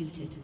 executed.